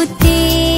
putih